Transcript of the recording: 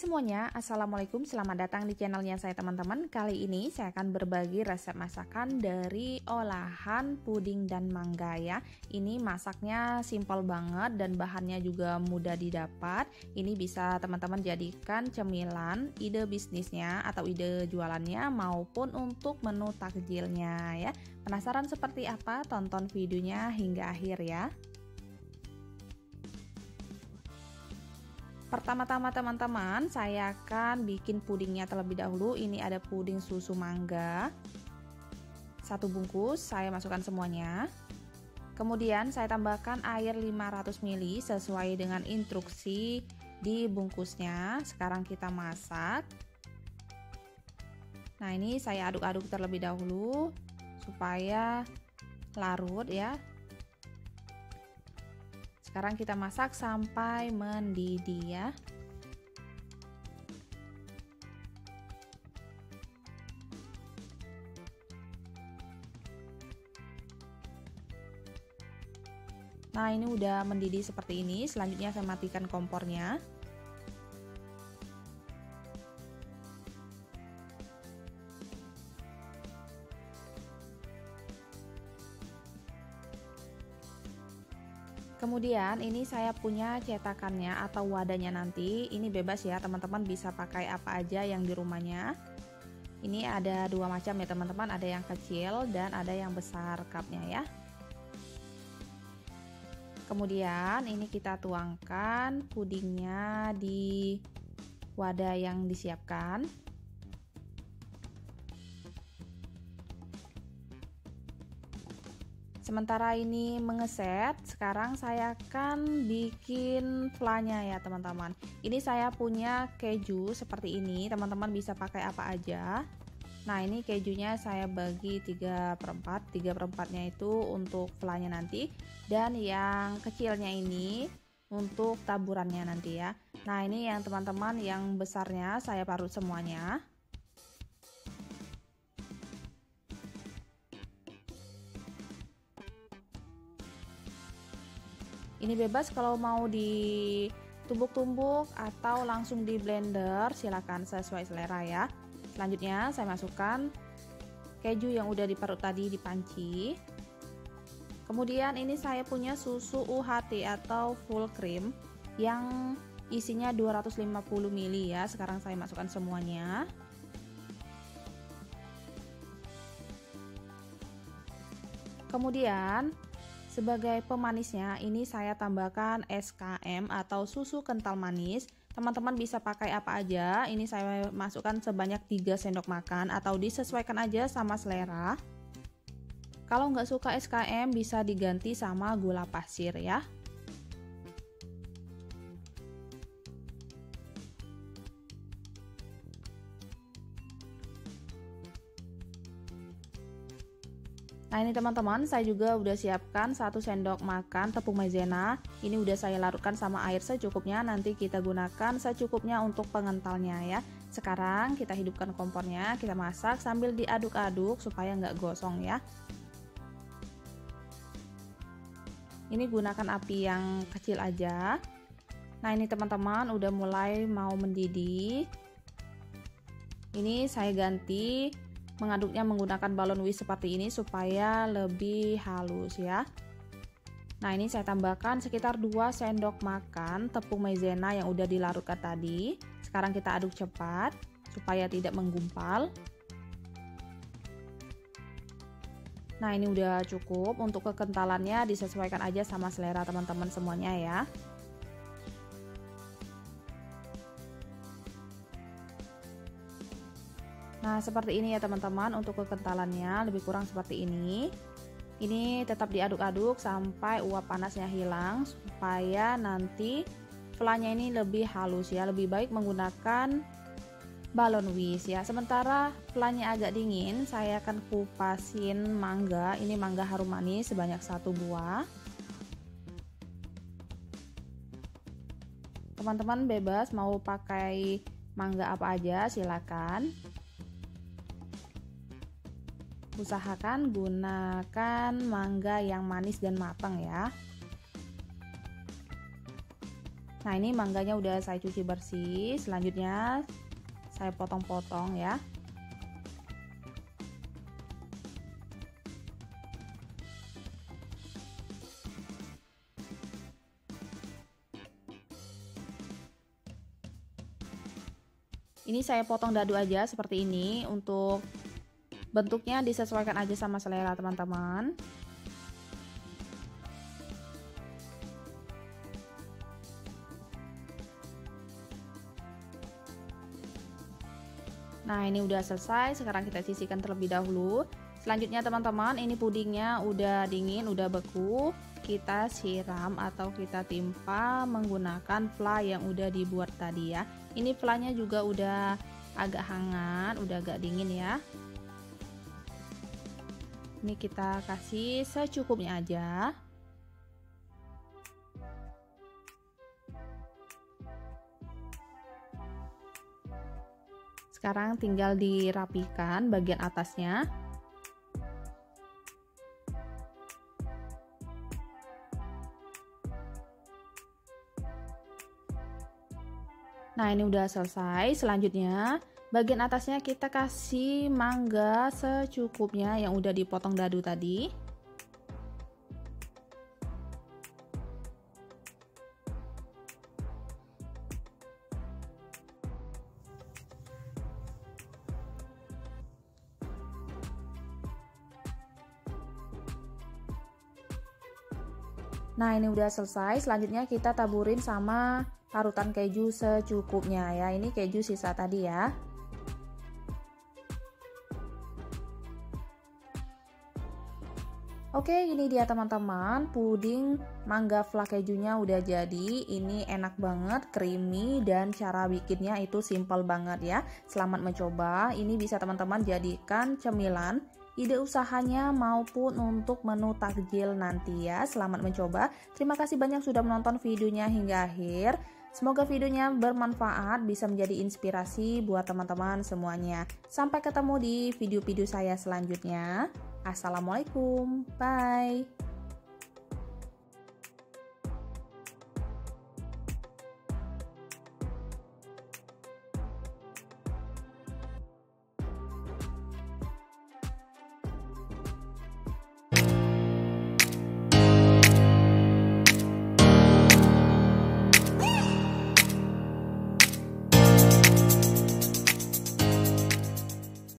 semuanya, Assalamualaikum. Selamat datang di channelnya saya teman-teman. Kali ini saya akan berbagi resep masakan dari olahan puding dan mangga ya. Ini masaknya simpel banget dan bahannya juga mudah didapat. Ini bisa teman-teman jadikan cemilan, ide bisnisnya atau ide jualannya maupun untuk menu takjilnya ya. Penasaran seperti apa? Tonton videonya hingga akhir ya Pertama-tama teman-teman, saya akan bikin pudingnya terlebih dahulu. Ini ada puding susu mangga. Satu bungkus, saya masukkan semuanya. Kemudian saya tambahkan air 500 ml sesuai dengan instruksi di bungkusnya. Sekarang kita masak. Nah, ini saya aduk-aduk terlebih dahulu supaya larut ya. Sekarang kita masak sampai mendidih ya. Nah, ini udah mendidih seperti ini. Selanjutnya saya matikan kompornya. Kemudian ini saya punya cetakannya atau wadahnya nanti. Ini bebas ya teman-teman bisa pakai apa aja yang di rumahnya. Ini ada dua macam ya teman-teman, ada yang kecil dan ada yang besar cupnya ya. Kemudian ini kita tuangkan pudingnya di wadah yang disiapkan. Sementara ini mengeset, sekarang saya akan bikin flanya ya teman-teman. Ini saya punya keju seperti ini, teman-teman bisa pakai apa aja. Nah ini kejunya saya bagi 3 per 4, 3 per 4 nya itu untuk flanya nanti. Dan yang kecilnya ini untuk taburannya nanti ya. Nah ini yang teman-teman yang besarnya saya parut semuanya. Ini bebas kalau mau ditumbuk-tumbuk atau langsung di blender, silakan sesuai selera ya. Selanjutnya saya masukkan keju yang udah diparut tadi di panci. Kemudian ini saya punya susu UHT atau full cream yang isinya 250 ml ya. Sekarang saya masukkan semuanya. Kemudian sebagai pemanisnya, ini saya tambahkan SKM atau susu kental manis. Teman-teman bisa pakai apa aja. Ini saya masukkan sebanyak 3 sendok makan atau disesuaikan aja sama selera. Kalau nggak suka SKM bisa diganti sama gula pasir ya. Nah ini teman-teman saya juga udah siapkan satu sendok makan tepung maizena. Ini udah saya larutkan sama air secukupnya. Nanti kita gunakan secukupnya untuk pengentalnya ya. Sekarang kita hidupkan kompornya Kita masak sambil diaduk-aduk supaya nggak gosong ya. Ini gunakan api yang kecil aja. Nah ini teman-teman udah mulai mau mendidih. Ini saya ganti mengaduknya menggunakan balon whisk seperti ini supaya lebih halus ya. Nah ini saya tambahkan sekitar 2 sendok makan tepung maizena yang udah dilarutkan tadi. Sekarang kita aduk cepat supaya tidak menggumpal. Nah ini udah cukup untuk kekentalannya disesuaikan aja sama selera teman-teman semuanya ya Nah, seperti ini ya teman-teman untuk kekentalannya lebih kurang seperti ini. Ini tetap diaduk-aduk sampai uap panasnya hilang supaya nanti flanya ini lebih halus ya. Lebih baik menggunakan balon whisk ya. Sementara flanya agak dingin, saya akan kupasin mangga. Ini mangga harum manis sebanyak satu buah. Teman-teman bebas mau pakai mangga apa aja silakan usahakan gunakan mangga yang manis dan matang ya. Nah ini mangganya udah saya cuci bersih. Selanjutnya saya potong-potong ya. Ini saya potong dadu aja seperti ini untuk bentuknya disesuaikan aja sama selera teman-teman. Nah ini udah selesai, sekarang kita sisihkan terlebih dahulu. Selanjutnya teman-teman, ini pudingnya udah dingin, udah beku. Kita siram atau kita timpa menggunakan fly yang udah dibuat tadi ya. Ini flynya juga udah agak hangat, udah agak dingin ya. Ini kita kasih secukupnya aja. Sekarang tinggal dirapikan bagian atasnya. Nah, ini udah selesai. Selanjutnya, bagian atasnya kita kasih mangga secukupnya yang udah dipotong dadu tadi. Nah ini udah selesai. Selanjutnya kita taburin sama parutan keju secukupnya ya. Ini keju sisa tadi ya Oke ini dia teman-teman puding mangga fla kejunya udah jadi ini enak banget creamy dan cara bikinnya itu simple banget ya selamat mencoba ini bisa teman-teman jadikan cemilan ide usahanya maupun untuk menu takjil nanti ya. Selamat mencoba. Terima kasih banyak sudah menonton videonya hingga akhir. Semoga videonya bermanfaat, bisa menjadi inspirasi buat teman-teman semuanya. Sampai ketemu di video-video saya selanjutnya. Assalamualaikum, bye.